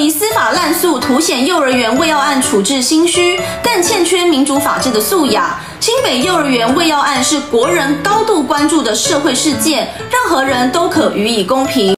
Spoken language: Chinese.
以司法滥诉凸显幼儿园未要案处置心虚，更欠缺民主法治的素养。新北幼儿园未要案是国人高度关注的社会事件，任何人都可予以公平。